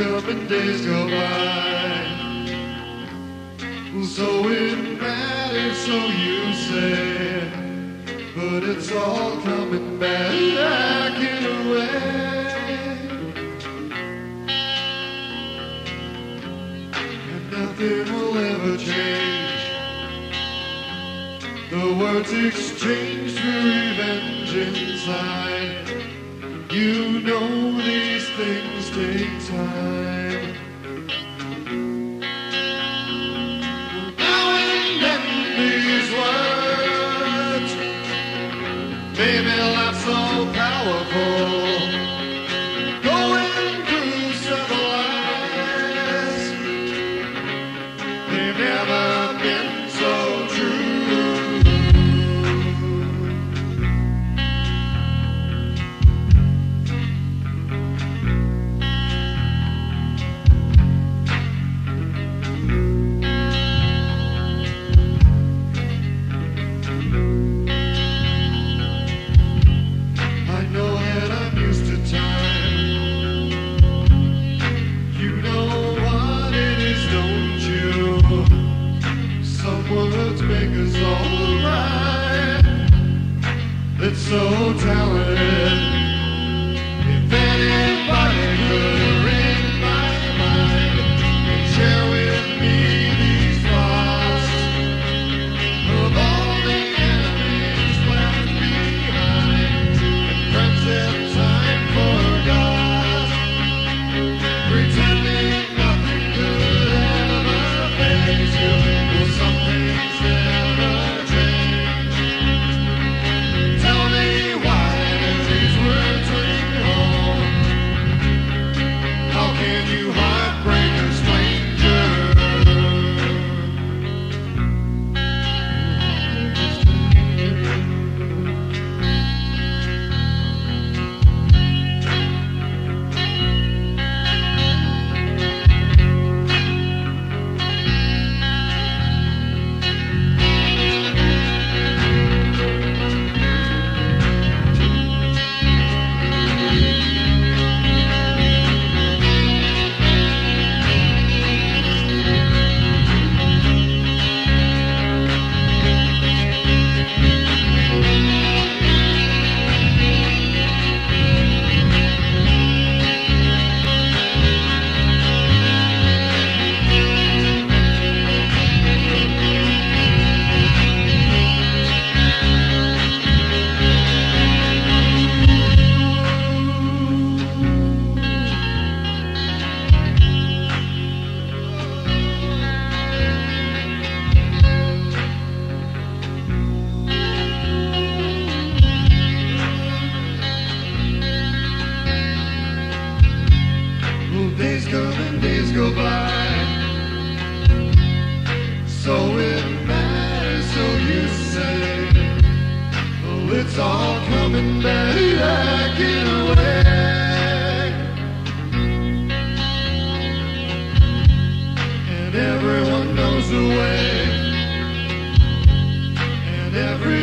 up and days go by. So it matters, so you say, but it's all coming back in a way. And nothing will ever change. The words exchanged for revenge inside. You know these things take time. It's so talented. days come and days go by. So it matters, so you say. Well, it's all coming back in a way. And everyone knows the way. And every